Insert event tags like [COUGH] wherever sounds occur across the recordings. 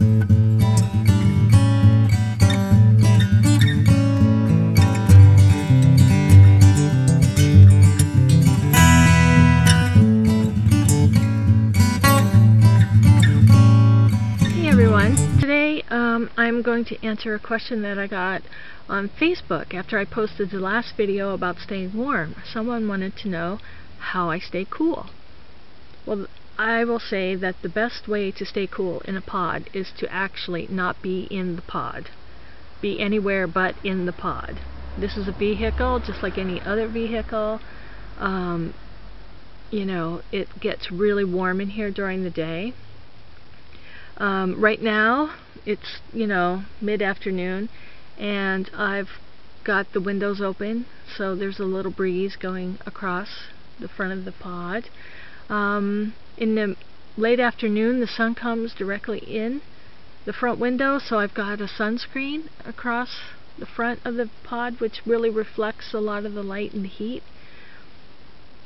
Hey everyone, today um, I'm going to answer a question that I got on Facebook after I posted the last video about staying warm. Someone wanted to know how I stay cool. Well, I will say that the best way to stay cool in a pod is to actually not be in the pod. Be anywhere but in the pod. This is a vehicle just like any other vehicle. Um, you know, it gets really warm in here during the day. Um, right now, it's, you know, mid-afternoon, and I've got the windows open, so there's a little breeze going across the front of the pod. Um, in the late afternoon, the sun comes directly in the front window, so I've got a sunscreen across the front of the pod, which really reflects a lot of the light and the heat.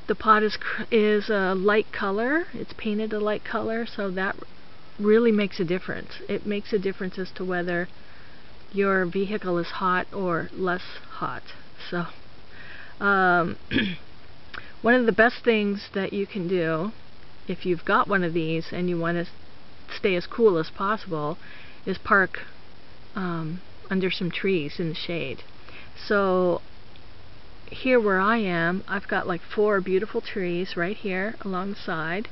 The pod is is a light color. It's painted a light color, so that really makes a difference. It makes a difference as to whether your vehicle is hot or less hot. So, um, [CLEARS THROAT] one of the best things that you can do if you've got one of these and you want to stay as cool as possible is park um, under some trees in the shade. So here where I am, I've got like four beautiful trees right here along the side.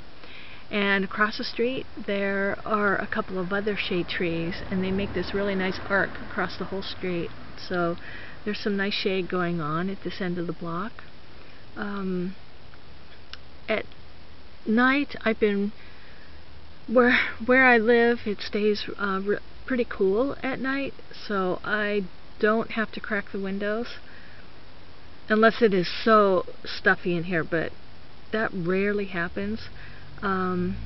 And across the street there are a couple of other shade trees and they make this really nice arc across the whole street. So there's some nice shade going on at this end of the block. Um, at night I've been where where I live it stays uh, pretty cool at night so I don't have to crack the windows unless it is so stuffy in here but that rarely happens um,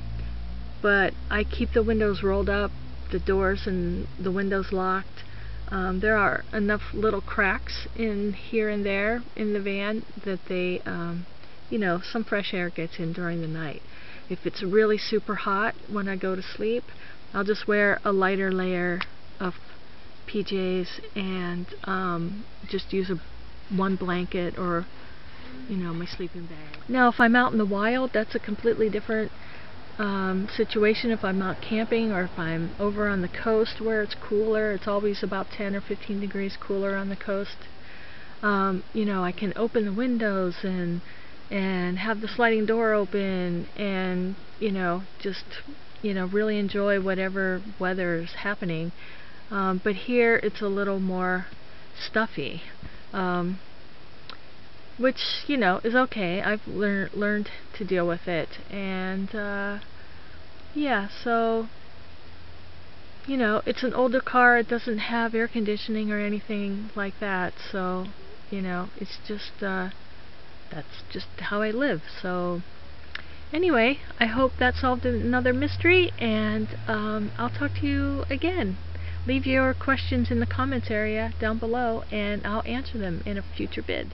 but I keep the windows rolled up, the doors and the windows locked. Um, there are enough little cracks in here and there in the van that they, um, you know, some fresh air gets in during the night. If it's really super hot when I go to sleep, I'll just wear a lighter layer of PJs and um, just use a one blanket or you know, my sleeping bag. Now, if I'm out in the wild, that's a completely different um, situation. If I'm out camping or if I'm over on the coast where it's cooler, it's always about 10 or 15 degrees cooler on the coast. Um, you know, I can open the windows and and have the sliding door open and you know just you know really enjoy whatever weather is happening. Um, but here it's a little more stuffy. Um, which you know is okay. I've learned learned to deal with it, and uh, yeah, so you know it's an older car. It doesn't have air conditioning or anything like that, so you know it's just uh, that's just how I live. So anyway, I hope that solved another mystery, and um, I'll talk to you again. Leave your questions in the comments area down below, and I'll answer them in a future bid.